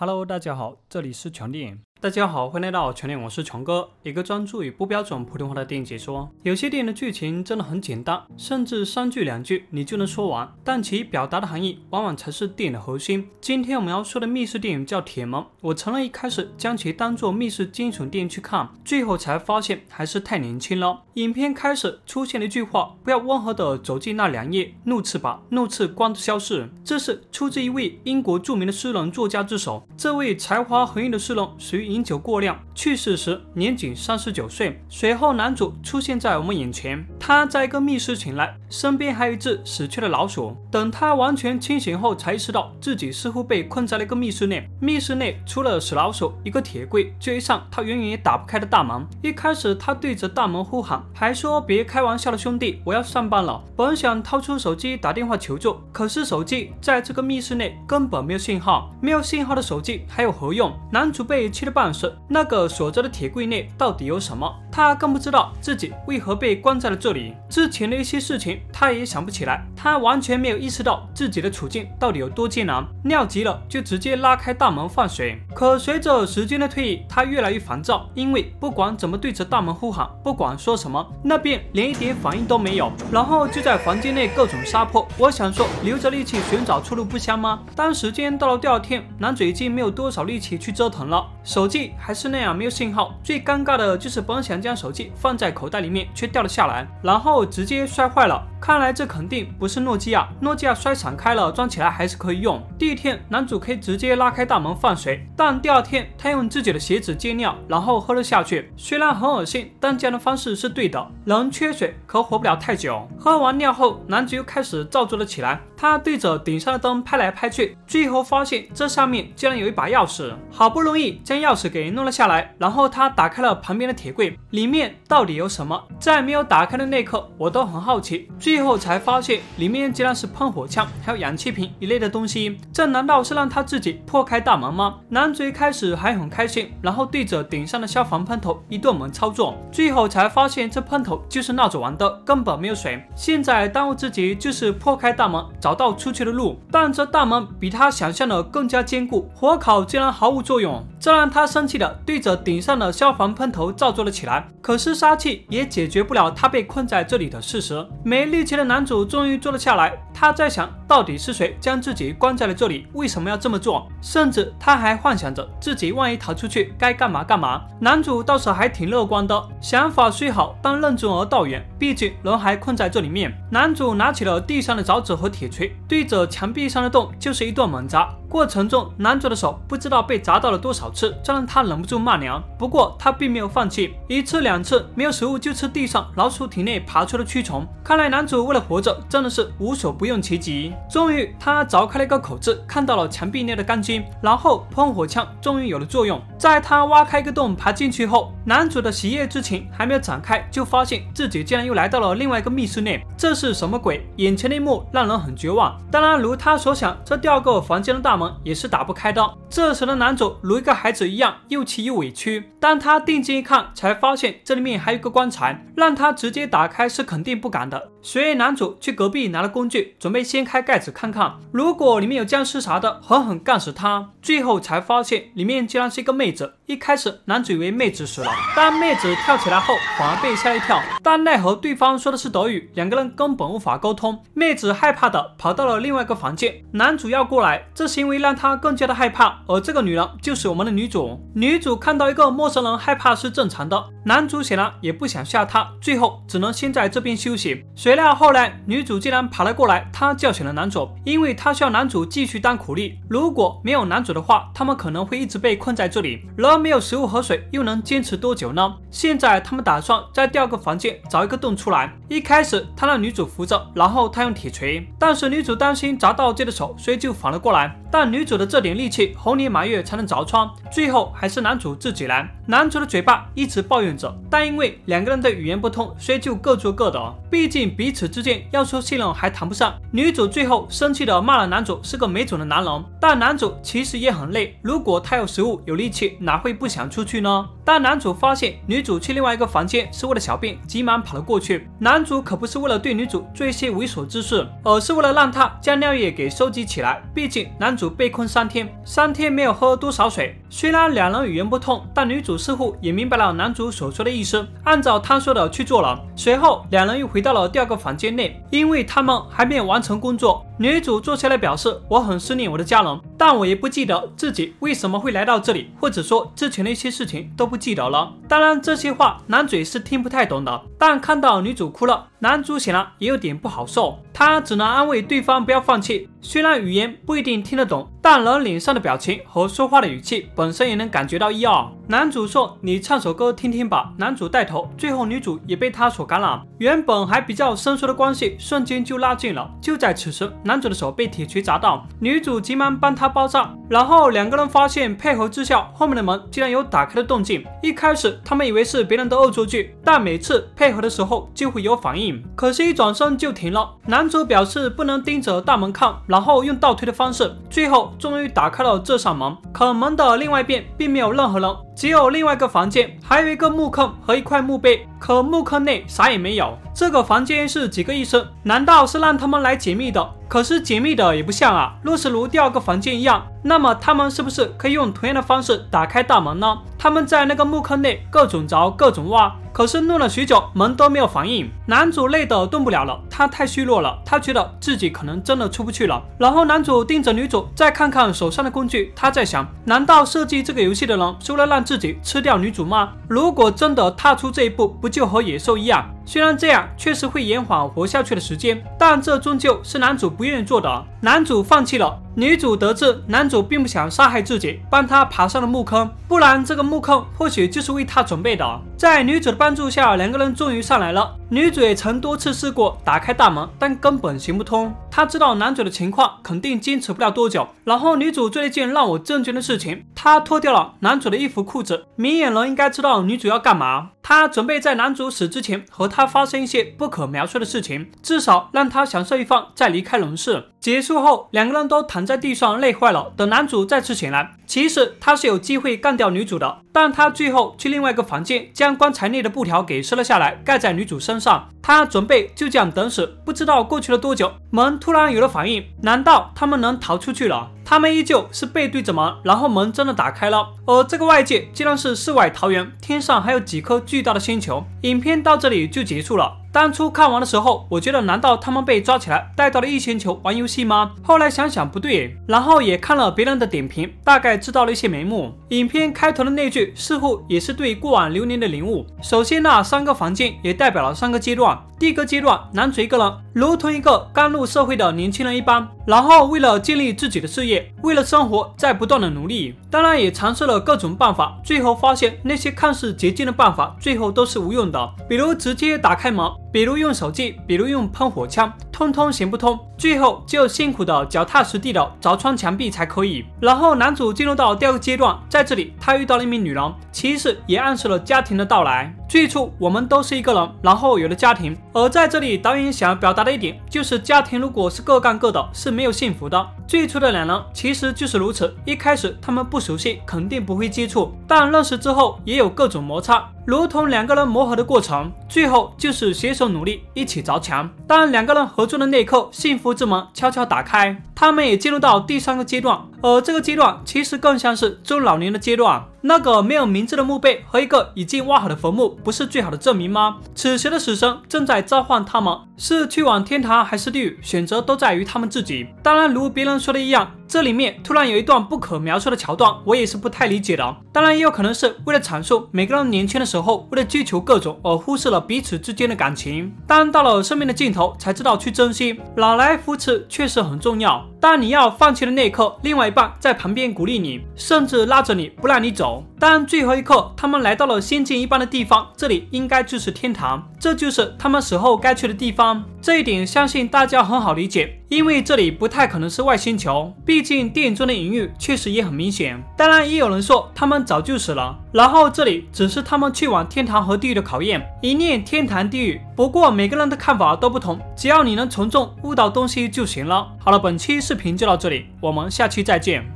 Hello，大家好，这里是强电影。大家好，欢迎来到全电影，我是全哥，一个专注于不标准普通话的电影解说。有些电影的剧情真的很简单，甚至三句两句你就能说完，但其表达的含义往往才是电影的核心。今天我们要说的密室电影叫《铁门》，我承认一开始将其当做密室惊悚电影去看，最后才发现还是太年轻了。影片开始出现了一句话：“不要温和的走进那两页，怒斥吧，怒斥光的消逝。”这是出自一位英国著名的诗人作家之手。这位才华横溢的诗人属于饮酒过量，去世时年仅三十九岁。随后，男主出现在我们眼前，他在一个密室醒来，身边还有一只死去的老鼠。等他完全清醒后，才意识到自己似乎被困在了一个密室内。密室内除了死老鼠，一个铁柜，追上他远远也打不开的大门。一开始，他对着大门呼喊，还说：“别开玩笑了，兄弟，我要上班了。”本想掏出手机打电话求助，可是手机在这个密室内根本没有信号，没有信号的手机还有何用？男主被气得半是。那个锁着的铁柜内到底有什么？他更不知道自己为何被关在了这里。之前的一些事情他也想不起来，他完全没有意识到自己的处境到底有多艰难。尿急了就直接拉开大门放水。可随着时间的推移，他越来越烦躁，因为不管怎么对着大门呼喊，不管说什么，那边连一点反应都没有。然后就在房间内各种撒泼。我想说，留着力气寻找出路不香吗？当时间到了第二天，男主已经没有多少力气去折腾了，手机还是那样没有信号。最尴尬的就是本想将手机放在口袋里面，却掉了下来，然后直接摔坏了。看来这肯定不是诺基亚，诺基亚摔散开了，装起来还是可以用。第一天，男主可以直接拉开大门放水，但第二天他用自己的鞋子接尿，然后喝了下去。虽然很恶心，但这样的方式是对的。人缺水可活不了太久。喝完尿后，男主又开始造作了起来。他对着顶上的灯拍来拍去，最后发现这上面竟然有一把钥匙。好不容易将钥匙给弄了下来，然后他打开了旁边的铁柜，里面到底有什么？在没有打开的那刻，我都很好奇。最后才发现，里面竟然是喷火枪，还有氧气瓶一类的东西。这难道是让他自己破开大门吗？男主一开始还很开心，然后对着顶上的消防喷头一顿猛操作，最后才发现这喷头就是闹着玩的，根本没有水。现在当务之急就是破开大门，找到出去的路。但这大门比他想象的更加坚固，火烤竟然毫无作用，这让他生气的对着顶上的消防喷头照做了起来。可是杀气也解决不了他被困在这里的事实。没力。气的男主终于坐了下来，他在想到底是谁将自己关在了这里，为什么要这么做？甚至他还幻想着自己万一逃出去该干嘛干嘛。男主倒是还挺乐观的，想法虽好，但任重而道远，毕竟人还困在这里面。男主拿起了地上的凿子和铁锤，对着墙壁上的洞就是一顿猛砸。过程中，男主的手不知道被砸到了多少次，这让他忍不住骂娘。不过他并没有放弃，一次两次没有食物就吃地上老鼠体内爬出的蛆虫。看来男主为了活着真的是无所不用其极。终于他凿开了一个口子，看到了墙壁内的钢筋，然后喷火枪终于有了作用。在他挖开一个洞爬进去后，男主的喜悦之情还没有展开，就发现自己竟然又来到了另外一个密室内。这是什么鬼？眼前的一幕让人很绝望。当然，如他所想，这第二个房间的大。门也是打不开的。这时的男主如一个孩子一样，又气又委屈。当他定睛一看，才发现这里面还有个棺材，让他直接打开是肯定不敢的。所以男主去隔壁拿了工具，准备掀开盖子看看，如果里面有僵尸啥的，狠狠干死他。最后才发现里面竟然是一个妹子。一开始男主以为妹子死了，当妹子跳起来后，反而被吓一跳。但奈何对方说的是德语，两个人根本无法沟通。妹子害怕的跑到了另外一个房间，男主要过来，这行为让他更加的害怕。而这个女人就是我们的女主。女主看到一个陌生人害怕是正常的，男主显然也不想吓她，最后只能先在这边休息。谁料后来女主竟然爬了过来，她叫醒了男主，因为她需要男主继续当苦力。如果没有男主的话，他们可能会一直被困在这里。然而没有食物和水，又能坚持多久呢？现在他们打算在第二个房间凿一个洞出来。一开始他让女主扶着，然后他用铁锤，但是女主担心砸到自己的手，所以就反了过来。但女主的这点力气，猴年马月才能凿穿。最后还是男主自己来。男主的嘴巴一直抱怨着，但因为两个人的语言不通，所以就各做各的。毕竟彼此之间要说信任还谈不上。女主最后生气的骂了男主是个没种的男人。但男主其实也很累，如果他有食物有力气，哪会不想出去呢？当男主发现女主去另外一个房间是为了小便，急忙跑了过去。男主可不是为了对女主做一些猥琐之事，而是为了让她将尿液给收集起来。毕竟男主被困三天，三天没有喝多少水。虽然两人语言不通，但女主似乎也明白了男主所说的意思，按照他说的去做了。随后，两人又回到了第二个房间内，因为他们还没有完成工作。女主坐下来表示：“我很思念我的家人，但我也不记得自己为什么会来到这里，或者说之前的一些事情都不记得了。”当然，这些话男主是听不太懂的。但看到女主哭了，男主显然也有点不好受，他只能安慰对方不要放弃。虽然语言不一定听得懂，但人脸上的表情和说话的语气本身也能感觉到一二。男主说：“你唱首歌听听吧。”男主带头，最后女主也被他所感染，原本还比较生疏的关系瞬间就拉近了。就在此时，男主的手被铁锤砸到，女主急忙帮他包扎，然后两个人发现配合之下，后面的门竟然有打开的动静。一开始他们以为是别人的恶作剧，但每次配合的时候就会有反应，可是，一转身就停了。男主表示不能盯着大门看。然后用倒推的方式，最后终于打开了这扇门。可门的另外一边并没有任何人，只有另外一个房间，还有一个木坑和一块墓碑。可墓坑内啥也没有。这个房间是几个意思？难道是让他们来解密的？可是解密的也不像啊。若是如第二个房间一样，那么他们是不是可以用同样的方式打开大门呢？他们在那个墓坑内各种凿，各种挖。可是弄了许久，门都没有反应。男主累得动不了了，他太虚弱了，他觉得自己可能真的出不去了。然后男主盯着女主，再看看手上的工具，他在想：难道设计这个游戏的人是为了让自己吃掉女主吗？如果真的踏出这一步，不就和野兽一样？虽然这样确实会延缓活下去的时间，但这终究是男主不愿意做的。男主放弃了。女主得知男主并不想杀害自己，帮他爬上了墓坑，不然这个墓坑或许就是为他准备的。在女主的帮助下，两个人终于上来了。女主也曾多次试过打开大门，但根本行不通。她知道男主的情况肯定坚持不了多久。然后女主做了一件让我震惊的事情，她脱掉了男主的衣服裤子。明眼人应该知道女主要干嘛。她准备在男主死之前和他发生一些不可描述的事情，至少让他享受一番再离开人世。结束后，两个人都躺在地上累坏了。等男主再次醒来，其实他是有机会干掉女主的，但他最后去另外一个房间，将棺材内的布条给撕了下来，盖在女主身上。他准备就这样等死。不知道过去了多久，门突然有了反应，难道他们能逃出去了？他们依旧是背对着门，然后门真的打开了，而这个外界竟然是世外桃源，天上还有几颗巨大的星球。影片到这里就结束了。当初看完的时候，我觉得难道他们被抓起来带到了异星球玩游戏吗？后来想想不对，然后也看了别人的点评，大概知道了一些眉目。影片开头的那句似乎也是对过往流年的领悟。首先，那三个房间也代表了三个阶段。第一个阶段，男主一个人如同一个刚入社会的年轻人一般，然后为了建立自己的事业，为了生活在不断的努力，当然也尝试了各种办法，最后发现那些看似捷径的办法，最后都是无用的，比如直接打开门。比如用手机，比如用喷火枪，通通行不通。最后就辛苦的脚踏实地的凿穿墙壁才可以。然后男主进入到第二个阶段，在这里他遇到了一名女人，其实也暗示了家庭的到来。最初我们都是一个人，然后有了家庭。而在这里导演想要表达的一点就是，家庭如果是各干各的，是没有幸福的。最初的两人其实就是如此，一开始他们不熟悉，肯定不会接触，但认识之后也有各种摩擦。如同两个人磨合的过程，最后就是携手努力，一起凿墙。当两个人合作的那一刻，幸福之门悄悄打开，他们也进入到第三个阶段。而这个阶段其实更像是中老年的阶段。那个没有名字的墓碑和一个已经挖好的坟墓，不是最好的证明吗？此时的死神正在召唤他们，是去往天堂还是地狱，选择都在于他们自己。当然，如别人说的一样，这里面突然有一段不可描述的桥段，我也是不太理解的。当然，也有可能是为了阐述每个人年轻的时候为了追求各种而忽视了彼此之间的感情，但到了生命的尽头才知道去珍惜。老来扶持确实很重要。当你要放弃的那一刻，另外一半在旁边鼓励你，甚至拉着你不让你走。当最后一刻，他们来到了仙境一般的地方，这里应该就是天堂，这就是他们死后该去的地方。这一点相信大家很好理解，因为这里不太可能是外星球，毕竟电影中的隐喻确实也很明显。当然，也有人说他们早就死了，然后这里只是他们去往天堂和地狱的考验，一念天堂地狱。不过每个人的看法都不同，只要你能从中悟到东西就行了。好了，本期视频就到这里，我们下期再见。